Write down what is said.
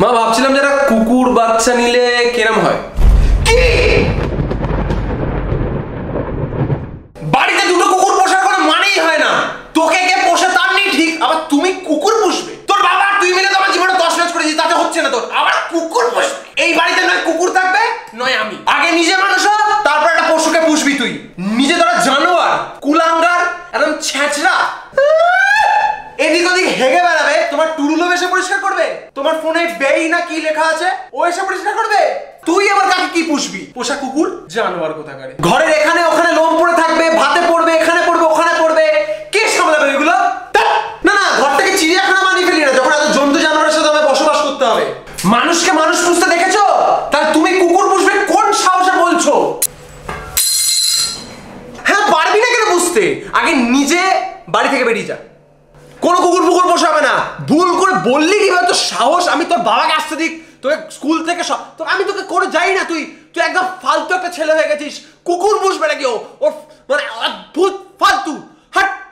মা ভাবছিলাম যারা কুকুর বাচ্চা নিলে কেরম হয়? বাড়িতে দুটো কুকুর পোষার কোনো মানেই হয় না। তোকে কে পোষে তার নেই ঠিক আবার তুমি কুকুর পুষবে। তোর বাবা তুই মিলে তো আমার জীবনে দশ ম্যাচ করেছিস তাতে হচ্ছে না তোর। আবার কুকুর পুষবে। এই বাড়িতে নয় কুকুর থাকবে নয় আমি। আগে নিজে মানুষ তারপর একটা পশুকে পুষবি তুই। নিজে তোরা জানোয়ার কুলাঙ্গার একদম ছ্যাঁচড়া টুরুলো এসে পরিষ্কার করবে? তোমার ফোনে বেই না কি লেখা আছে? ও এসে পরিষ্কার করবে? তুই আবার কাকে কি পুষবি? পোষা কুকুর? জানোয়ার কোথাকারে। ঘরের এখানে ওখানে লোম পড়ে থাকবে, ভাতে পড়বে, এখানে পড়বে, ওখানে পড়বে। কে সামলাবে এগুলো! না না, ঘরটাকে চিড়িয়াখানা বানিয়ে ফেলি না, যখন এত জন্তু জানোয়ারের সাথে আমায় বসবাস করতে হবে। মানুষকে মানুষ পুষতে দেখেছ? তাহলে তুমি কুকুর পুষবে কোন সাহসে বলছো? হ্যাঁ পারবি না কেন বুঝতে আগে নিজে বাড়ি থেকে বেরিয়ে যা। কোনো কুকুর ফুকুর পোষাবে না। ভুল করে বললি কীভাবে? তোর সাহস, আমি তোর বাবাকে আসতে দিক তোকে স্কুল থেকে সব তো আমি তোকে করে যাই না তুই। তুই একদম ফালতু একটা ছেলে হয়ে গেছিস। কুকুর পুষবে না কেউ ওর